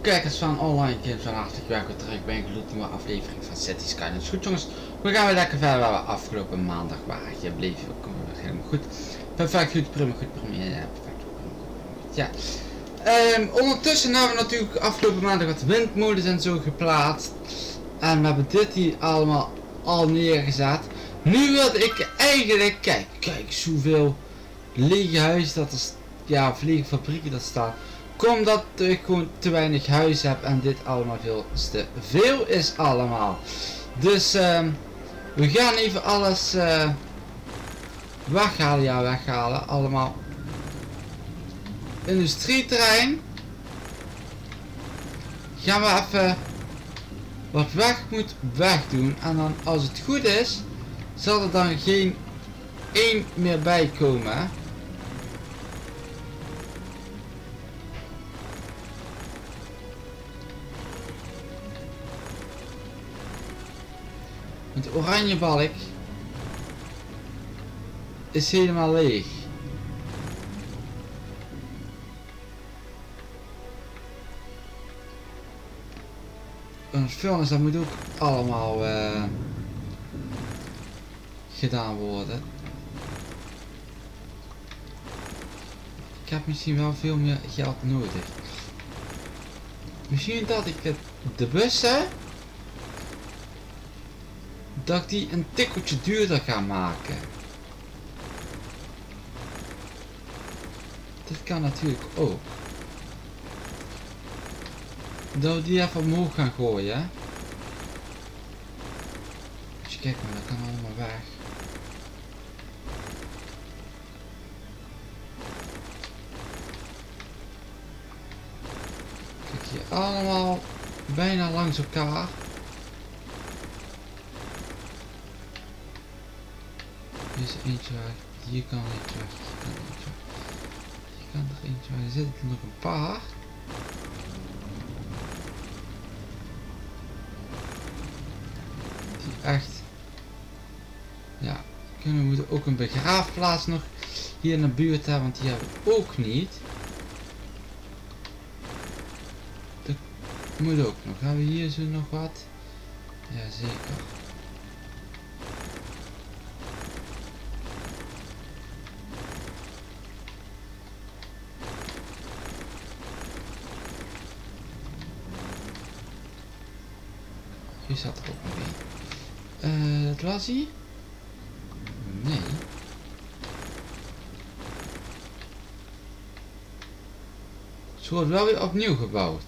kijkers van Online Games van hartelijk welkom terug bij een gloednieuwe aflevering van City Sky. Dus goed jongens, we gaan weer lekker verder waar we afgelopen maandag waren gebleven. We komen weer helemaal goed. Perfect, goed, prima, goed, prima. Ja, perfect, goed, Ja. Um, ondertussen hebben we natuurlijk afgelopen maandag wat windmolens en zo geplaatst. En we hebben dit hier allemaal al neergezet. Nu wil ik eigenlijk, kijk, kijk zoveel lege huizen dat er, ja, vliegenfabrieken dat staan. Komt dat ik gewoon te weinig huis heb en dit allemaal veel te veel is allemaal. Dus um, we gaan even alles uh, weghalen, ja weghalen, allemaal. Industrieterrein. Gaan we even wat weg moet wegdoen en dan als het goed is zal er dan geen één meer bij komen. Het oranje balk is helemaal leeg. Een vuilnis, dat moet ook allemaal uh, gedaan worden. Ik heb misschien wel veel meer geld nodig. Misschien dat ik het, de bussen dat ik die een tikkeltje duurder ga maken. Dit kan natuurlijk ook. Dat we die even omhoog gaan gooien. Als je kijkt maar, dat kan allemaal weg. Kijk hier allemaal bijna langs elkaar. Is eentje. Hier kan eentje weg. Hier kan eentje weg. Hier kan er eentje. Er er nog een paar. Die echt... Ja. Kunnen we moeten ook een begraafplaats nog hier in de buurt hebben. Want die hebben we ook niet. Dat moet ook nog. Hebben we hier zo nog wat? Ja Hier zat er ook een. Uh, dat was? Nee. Ze wordt wel weer opnieuw gebouwd.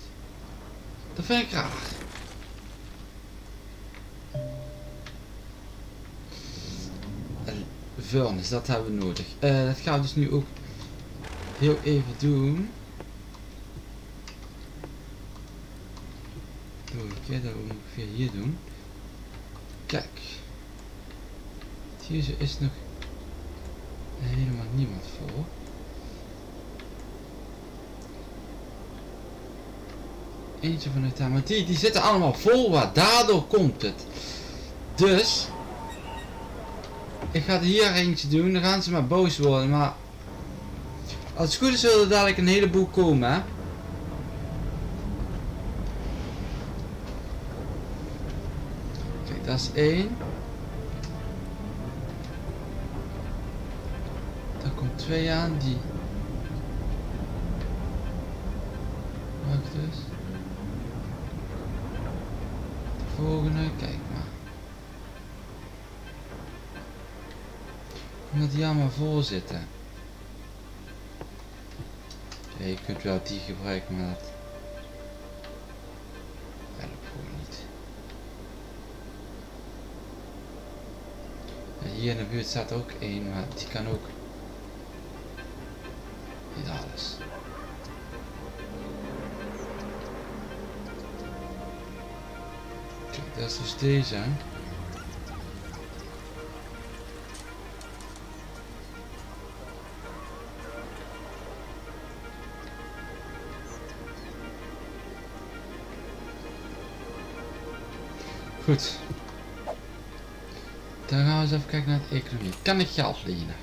Dat vind ik raar. Vuilnis, dat hebben we nodig. Uh, dat gaan we dus nu ook heel even doen. Oké, dat we ongeveer hier doen. Kijk. Hier is nog helemaal niemand voor. Eentje vanuit daar, maar die, die zitten allemaal vol wat. Daardoor komt het. Dus. Ik ga er hier eentje doen, dan gaan ze maar boos worden, maar. Als het goed is zullen er dadelijk een heleboel komen, hè. Dat is één. Daar komt twee aan, die. Wacht dus. De volgende, kijk maar. Omdat die allemaal vol zitten. Ja, je kunt wel die gebruiken, maar dat hier in de buurt staat ook één, maar die kan ook niet alles. Kijk, dat is dus deze. Goed. Dan gaan we eens even kijken naar de economie. Kan ik geld lenen?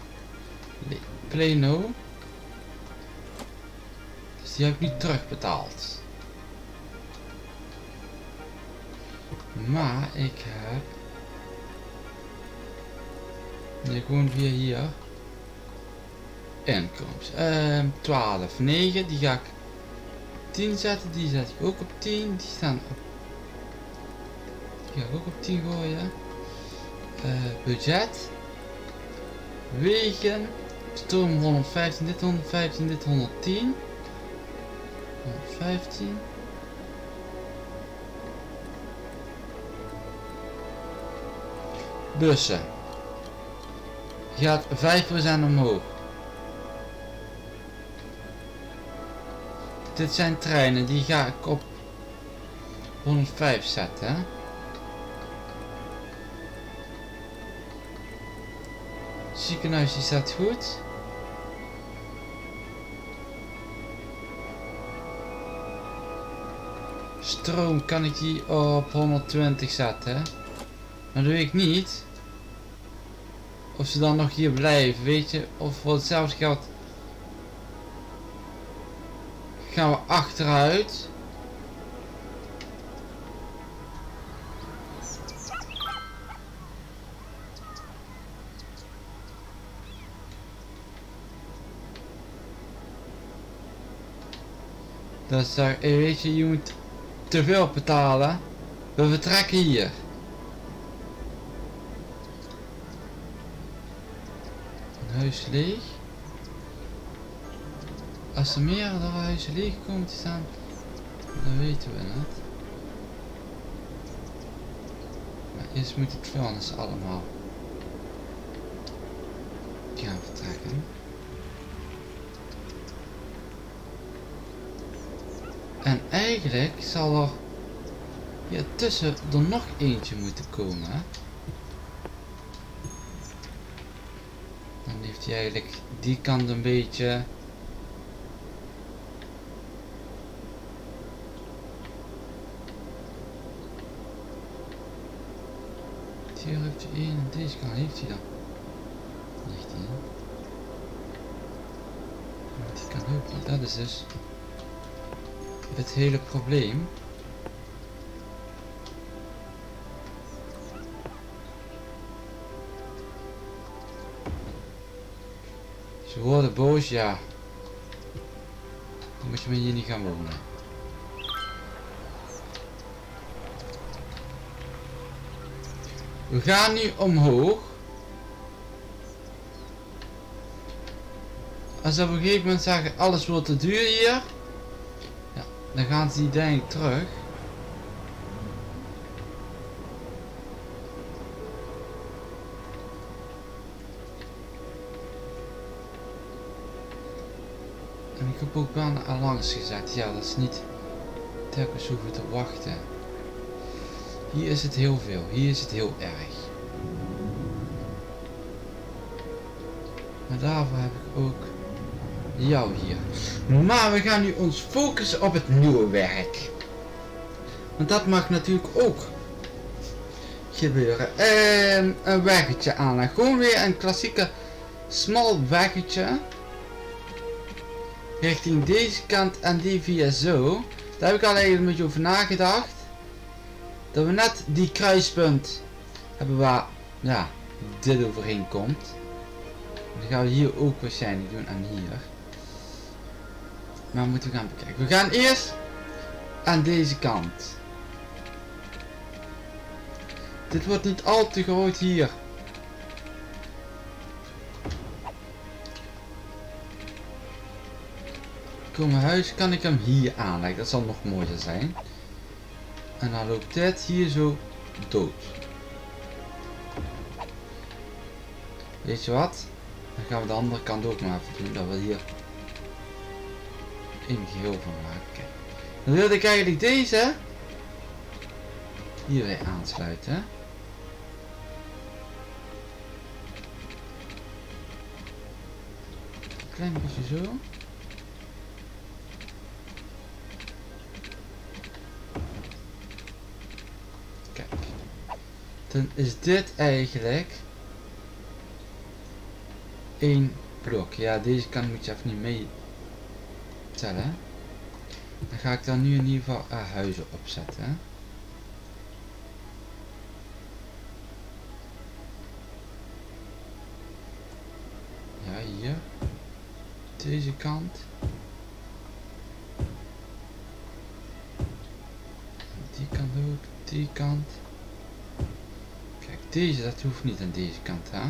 Nee. Play. Dus die heb ik niet terugbetaald. Maar ik heb... Nee, gewoon weer hier. Inkomst. Ehm 12. 9, die ga ik 10 zetten. Die zet ik ook op 10. Die staan op... Die ga ik ook op 10 gooien. Uh, budget. Wegen. Storm 115, dit 115, dit 110. 115. Bussen. Gaat 5% omhoog. Dit zijn treinen, die ga ik op 105 zetten. Ziekenhuis die staat goed. Stroom kan ik die op 120 zetten. Maar weet ik niet. Of ze dan nog hier blijven, weet je. Of voor hetzelfde geld gaan we achteruit. Dat is daar, weet je, je moet te veel betalen. We vertrekken hier. Huis leeg. Als er meerdere huizen leeg komen te staan, dan weten we het. Maar eerst moet het vuilnis allemaal gaan vertrekken. En eigenlijk zal er hier tussen er nog eentje moeten komen. Dan heeft hij eigenlijk die kant een beetje Hier heeft hij één en deze kant heeft hij dan. Ligt hij. Die kan ook niet. Dat is dus het hele probleem. Ze worden boos, ja. Dan moet je maar hier niet gaan wonen. We gaan nu omhoog. Als op een gegeven moment zeggen alles wordt te duur hier. Dan gaan ze die denk ik terug. En ik heb ook bijna al langs gezegd, ja dat is niet telkens hoeven te wachten. Hier is het heel veel. Hier is het heel erg. Maar daarvoor heb ik ook jou hier. Maar we gaan nu ons focussen op het nieuwe werk. Want dat mag natuurlijk ook gebeuren. En een weggetje aanleggen. Gewoon weer een klassieke smal weggetje. Richting deze kant en die via zo. Daar heb ik al een beetje over nagedacht dat we net die kruispunt hebben waar ja, dit overheen komt. Dan gaan we hier ook waarschijnlijk doen en hier. Maar we moeten gaan bekijken. We gaan eerst aan deze kant. Dit wordt niet al te groot hier. Komen huis kan ik hem hier aanleggen. Dat zal nog mooier zijn. En dan loopt dit hier zo dood. Weet je wat? Dan gaan we de andere kant ook maar even doen. Dat we hier een geheel van maken. Dan wilde ik eigenlijk deze hier weer aansluiten. Klein beetje zo. dan is dit eigenlijk één blok. Ja, deze kan moet je even niet mee dan ga ik dan nu in ieder geval een huizen opzetten. Ja, hier. Deze kant. Die kant ook, die kant. Kijk, deze, dat hoeft niet aan deze kant, hè.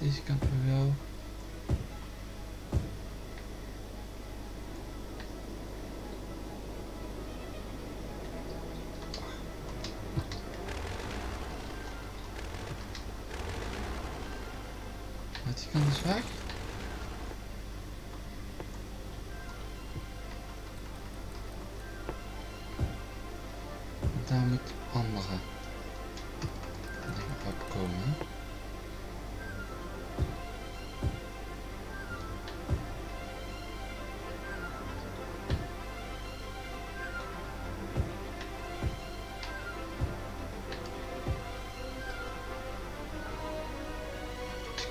Deze kant wel.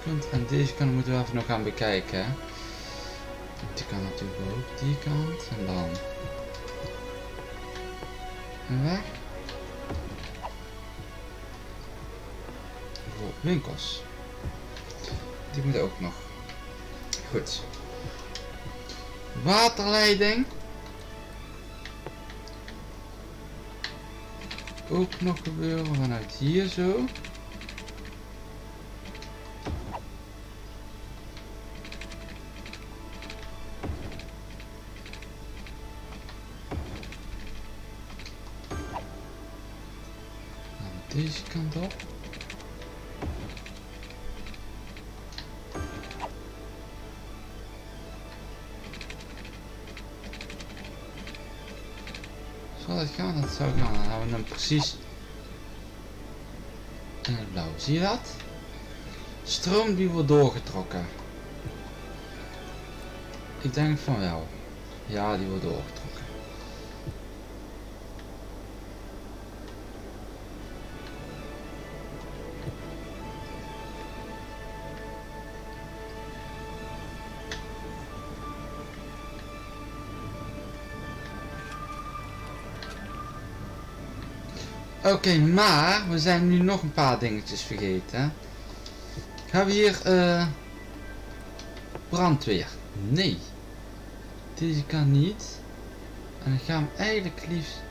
Aan deze kant moeten we even nog gaan bekijken. Die kan natuurlijk ook, die kant en dan. En weg. Voor winkels. Die moeten ook nog. Goed. Waterleiding. Ook nog gebeuren vanuit hier zo. Zal dat gaan? Dat zou gaan. Dan hebben we hem precies in het blauw. Zie je dat? Stroom die wordt doorgetrokken. Ik denk van wel. Ja, die wordt doorgetrokken. Oké, maar we zijn nu nog een paar dingetjes vergeten. Gaan we hier eh brandweer? Nee. Deze kan niet. En ik ga hem eigenlijk liefst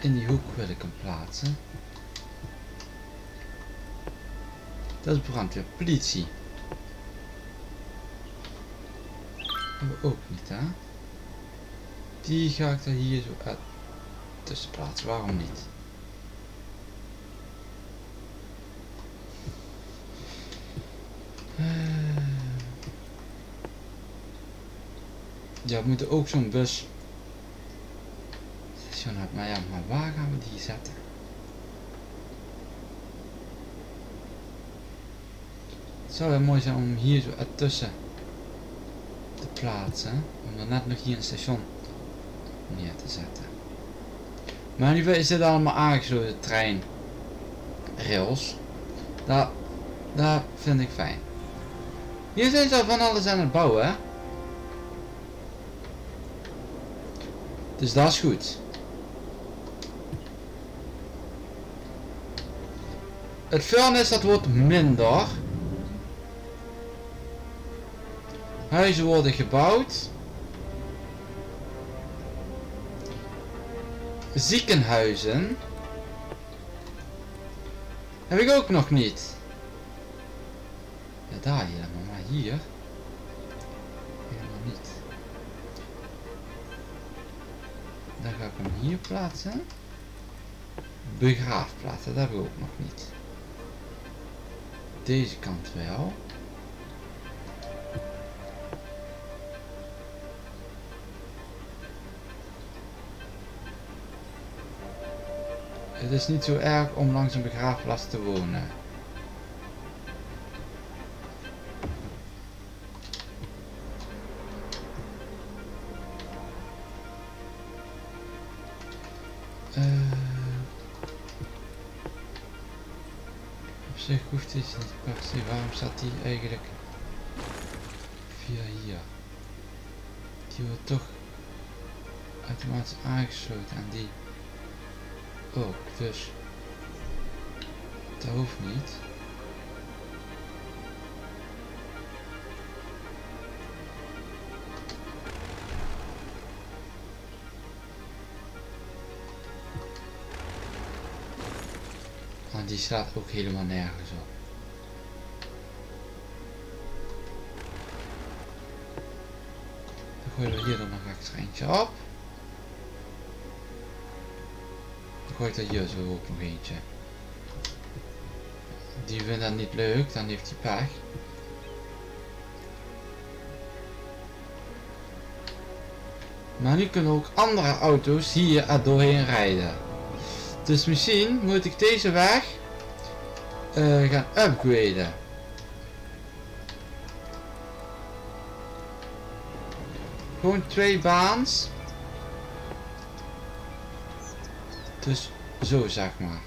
in die hoek wil ik hem plaatsen. Dat is brandweer. Politie. Hebben we ook niet, hè? Die ga ik er hier zo uit tussen plaatsen. Waarom niet? Ja, we moeten ook zo'n bus station hebben. Maar ja, maar waar gaan we die zetten? Het zou wel mooi zijn om hier zo ertussen te plaatsen. Om dan net nog hier een station neer te zetten. Maar nu is dit allemaal aangesloten trein rails. Dat, vind ik fijn. Hier zijn ze van alles aan het bouwen, hè? Dus dat is goed. Het vuilnis dat wordt minder. Huizen worden gebouwd. Ziekenhuizen. Heb ik ook nog niet. Ja, daar helemaal, maar hier. Helemaal niet. Dan ga ik hem hier plaatsen. Begraafplaats, dat hebben we ook nog niet. Deze kant wel. Het is niet zo erg om langs een begraafplaats te wonen. Eh, op zich hoeft dit niet per se. Waarom staat die eigenlijk via hier? Die wordt toch automatisch aangesloten aan die ook. Dus dat hoeft niet. En die staat ook helemaal nergens op. Dan gooien we hier dan nog extra eentje op. gooit er hier zo ook nog eentje. Die vindt dat niet leuk, dan heeft hij pech. Maar nu kunnen ook andere auto's hier er doorheen rijden. Dus misschien moet ik deze weg uh, gaan upgraden. Gewoon twee baans. Dus zo zeg maar.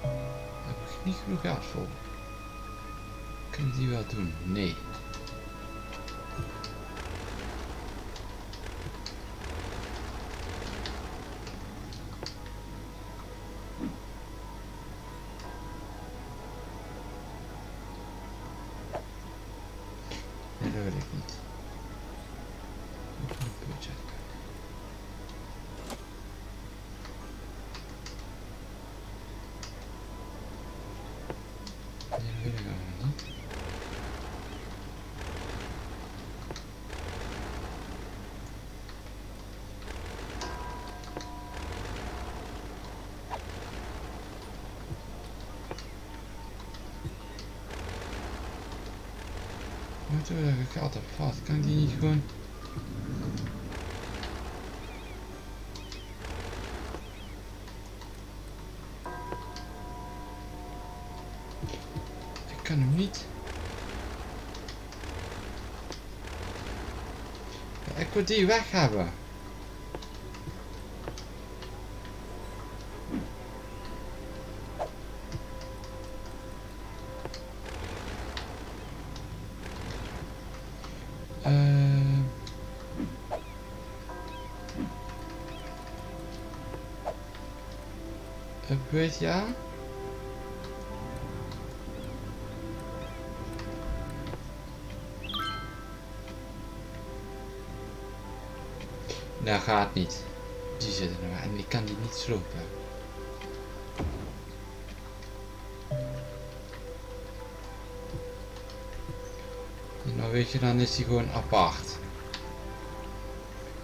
Daar heb ik niet genoeg geld voor. Kunnen die wel doen? Nee. Dat geld heb vast? Kan die niet gewoon... Ik kan hem niet... ik wil die weg hebben. Upgrade ja. Dat gaat niet. Die zitten er en ik kan die niet slopen. En nou weet je, dan is hij gewoon apart.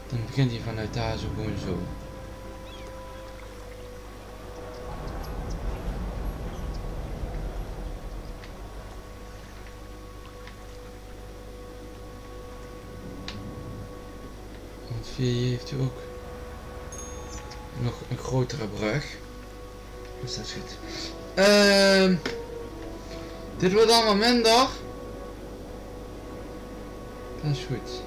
Dan begint hij vanuit daar zo gewoon zo. Hier heeft u ook nog een grotere brug. Dus dat is goed. Uh, dit wordt allemaal minder. Dat is goed.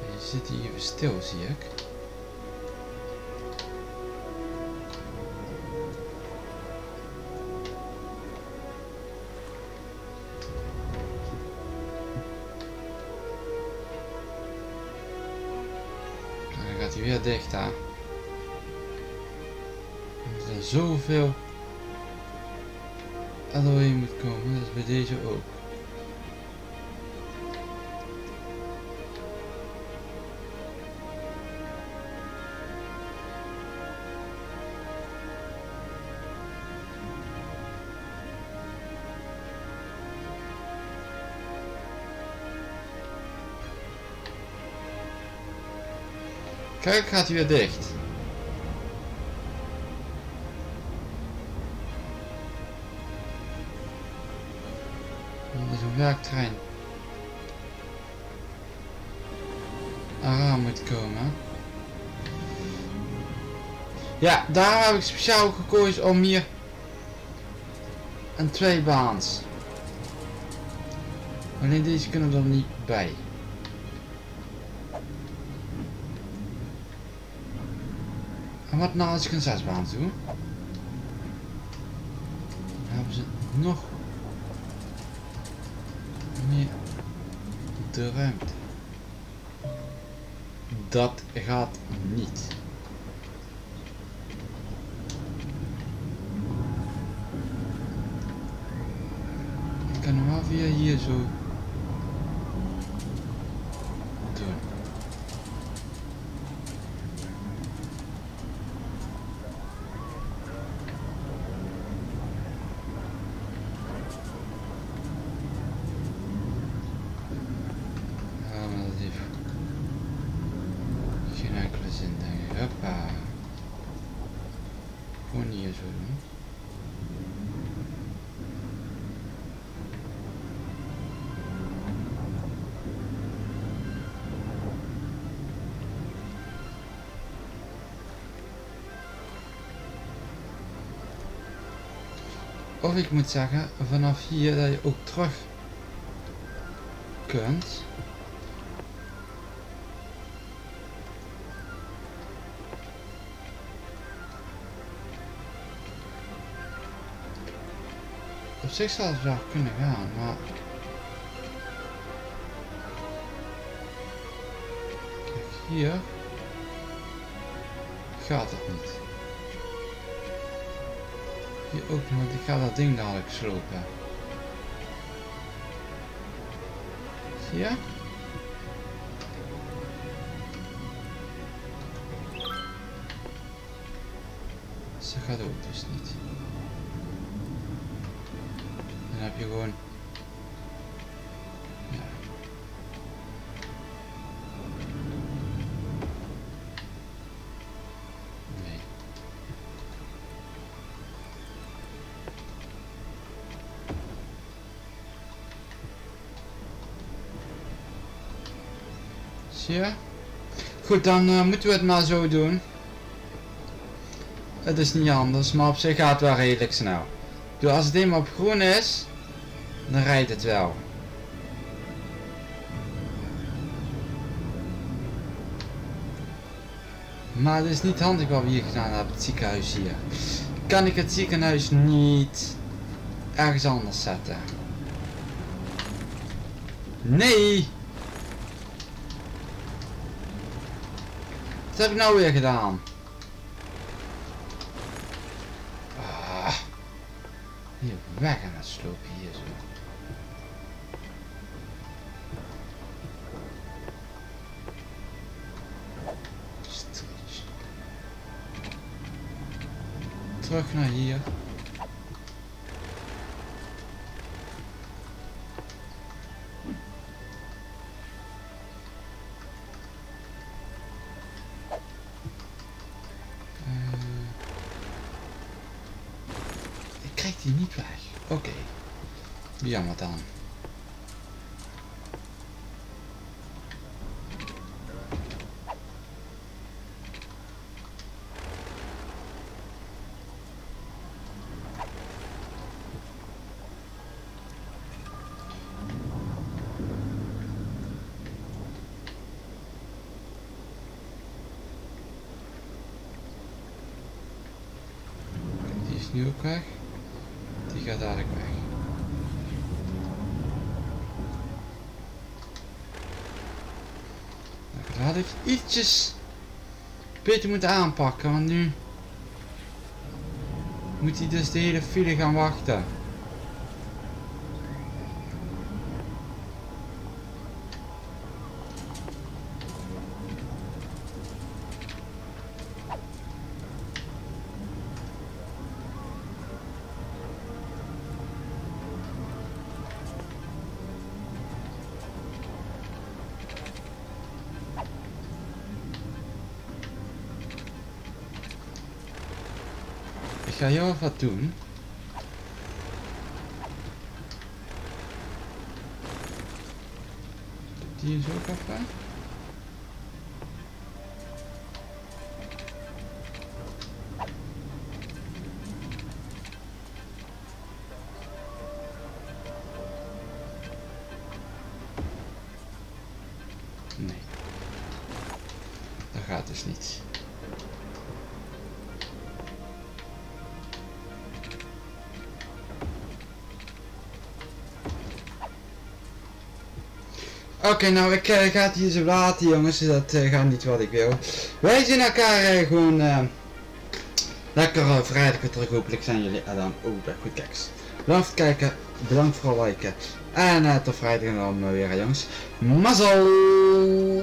Je zit hier even stil, zie ik. Deze. Kijk, gaat hij weer dicht. Werktrein. Aan moet komen. Ja, daar heb ik speciaal gekozen om hier een twee baans. Alleen deze kunnen er niet bij. En wat nou als ik een zesbaan doe? Hebben ze nog meer de ruimte. Dat gaat niet. Ik kan wel via hier zo Er zijn daar. Hoppa. Gewoon hier zo doen. Of ik moet zeggen, vanaf hier dat je ook terug kunt. Op zich zou het wel kunnen gaan, maar... Kijk, hier gaat het niet. Hier ook niet, want ik ga dat ding dadelijk slopen. Je? Ze gaat ook dus niet. Je gewoon... Ja. Nee. Zie? Goed, dan eh, moeten we het maar zo doen. Het is niet anders, maar op zich gaat het wel redelijk snel. Bedoel, als het eenmaal op groen is, dan rijdt het wel. Maar het is niet handig wat we hier gedaan hebben, het ziekenhuis hier. Kan ik het ziekenhuis niet ergens anders zetten? Nee! Wat heb ik nou weer gedaan? Ah. Hier weg aan het slopen Terug naar hier. Eh. Ik krijg die niet weg. Oké. Jammer dan. Die is nu ook weg. Die gaat dadelijk weg. Nou, dat had ik ietsjes beter moeten aanpakken, want nu moet hij dus de hele file gaan wachten. Heel wat doen. Die is ook even. Oké, nou ik eh, ga het hier zo laten jongens, dat eh, gaat niet wat ik wil. Wij zien elkaar eh, gewoon lekker uh, vrijdag weer terug. Hopelijk zijn jullie er dan ook bij goed kijkers. Bedankt voor het kijken, bedankt voor het liken. En tot vrijdag dan weer jongens. Mazzel!